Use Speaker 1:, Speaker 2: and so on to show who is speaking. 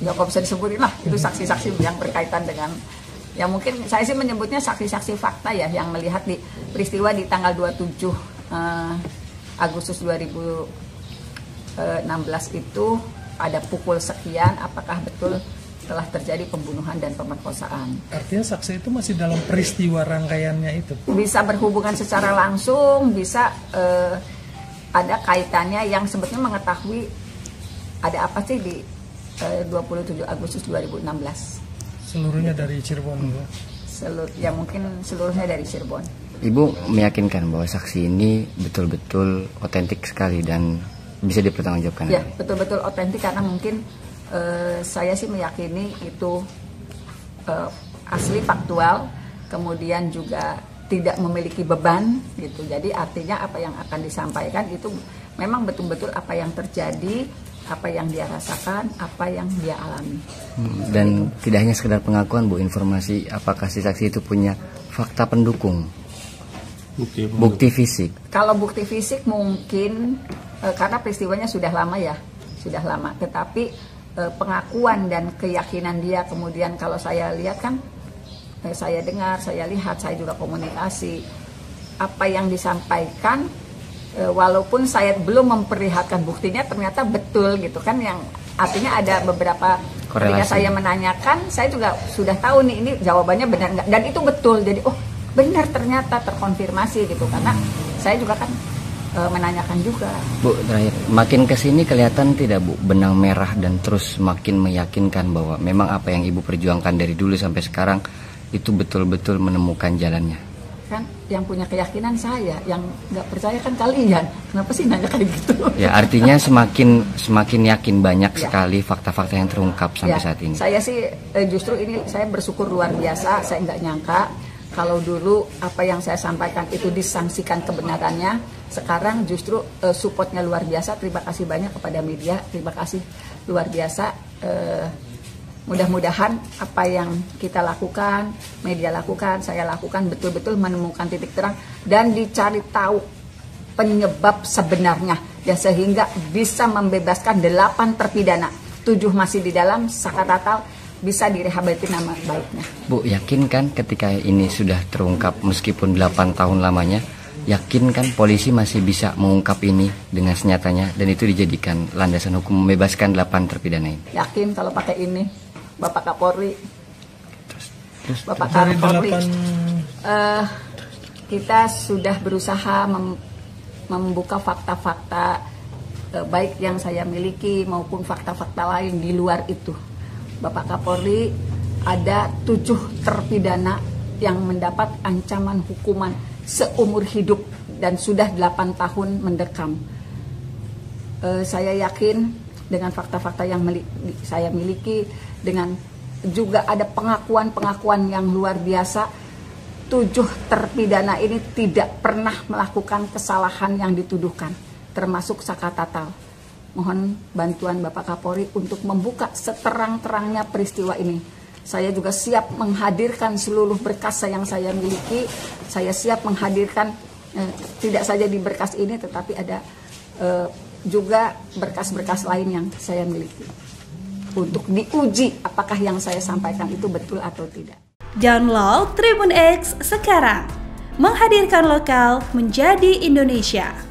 Speaker 1: ya kok bisa disebutin lah itu saksi-saksi yang berkaitan dengan ya mungkin saya sih menyebutnya saksi-saksi fakta ya yang melihat di peristiwa di tanggal 27 eh, Agustus 2016 itu pada pukul sekian apakah betul telah terjadi pembunuhan dan pemerkosaan.
Speaker 2: Artinya saksi itu masih dalam peristiwa rangkaiannya itu.
Speaker 1: Bisa berhubungan secara langsung, bisa eh, ada kaitannya yang sebetulnya mengetahui ada apa sih di eh, 27 Agustus 2016.
Speaker 2: Seluruhnya dari Cirebon ya.
Speaker 1: Selur, ya mungkin seluruhnya dari Cirebon.
Speaker 3: Ibu meyakinkan bahwa saksi ini betul-betul otentik sekali dan bisa dipertanggungjawabkan.
Speaker 1: Ya, betul-betul otentik karena mungkin eh, saya sih meyakini itu eh, asli faktual, kemudian juga tidak memiliki beban gitu. Jadi artinya apa yang akan disampaikan itu memang betul-betul apa yang terjadi, apa yang dia rasakan, apa yang dia alami.
Speaker 3: Hmm, Dan tidak hanya sekedar pengakuan Bu, informasi apakah si saksi itu punya fakta pendukung,
Speaker 4: Bukti,
Speaker 3: bukti fisik.
Speaker 1: Kalau bukti fisik mungkin eh, karena peristiwanya sudah lama ya, sudah lama. Tetapi eh, pengakuan dan keyakinan dia kemudian kalau saya lihat kan, eh, saya dengar, saya lihat, saya juga komunikasi apa yang disampaikan. Eh, walaupun saya belum memperlihatkan buktinya, ternyata betul gitu kan yang artinya ada beberapa ketika
Speaker 3: Korelasi.
Speaker 1: saya menanyakan, saya juga sudah tahu nih ini jawabannya benar nggak dan itu betul. Jadi oh benar ternyata terkonfirmasi gitu karena saya juga kan eh, menanyakan juga.
Speaker 3: Bu, terakhir, makin ke sini kelihatan tidak Bu benang merah dan terus makin meyakinkan bahwa memang apa yang Ibu perjuangkan dari dulu sampai sekarang itu betul-betul menemukan jalannya.
Speaker 1: Yang punya keyakinan saya yang nggak percaya kan kalian. Kenapa sih nanya kayak gitu?
Speaker 3: Ya, artinya semakin semakin yakin banyak
Speaker 1: Ya.
Speaker 3: sekali fakta-fakta yang terungkap sampai
Speaker 1: Ya,
Speaker 3: saat ini.
Speaker 1: saya sih eh, justru ini saya bersyukur luar biasa saya nggak nyangka kalau dulu apa yang saya sampaikan itu disangsikan kebenarannya. Sekarang justru eh, supportnya luar biasa. Terima kasih banyak kepada media. Terima kasih luar biasa Eh, mudah-mudahan apa yang kita lakukan media lakukan saya lakukan betul-betul menemukan titik terang dan dicari tahu penyebab sebenarnya. Ya sehingga bisa membebaskan delapan terpidana. Tujuh masih di dalam sakatatal bisa direhabilitasi nama baiknya.
Speaker 3: Bu, yakin kan ketika ini sudah terungkap meskipun 8 tahun lamanya, yakin kan polisi masih bisa mengungkap ini dengan senyatanya dan itu dijadikan landasan hukum membebaskan 8 terpidana ini.
Speaker 1: yakin kalau pakai ini Bapak Kapolri Bapak Kapolri
Speaker 2: delapan
Speaker 1: eh, kita sudah berusaha mem- membuka fakta-fakta eh, baik yang saya miliki maupun fakta-fakta lain di luar itu. Bapak Kapolri ada tujuh terpidana yang mendapat ancaman hukuman seumur hidup dan sudah 8 tahun mendekam. Eh, saya yakin dengan fakta-fakta yang saya miliki dengan juga ada pengakuan-pengakuan yang luar biasa. Tujuh terpidana ini tidak pernah melakukan kesalahan yang dituduhkan termasuk sakatatal mohon bantuan Bapak Kapolri untuk membuka seterang-terangnya peristiwa ini. Saya juga siap menghadirkan seluruh berkas yang saya miliki. Saya siap menghadirkan eh, tidak saja di berkas ini tetapi ada eh, juga berkas-berkas lain yang saya miliki untuk diuji apakah yang saya sampaikan itu betul atau tidak.
Speaker 5: Download Tribun X sekarang. Menghadirkan lokal menjadi Indonesia.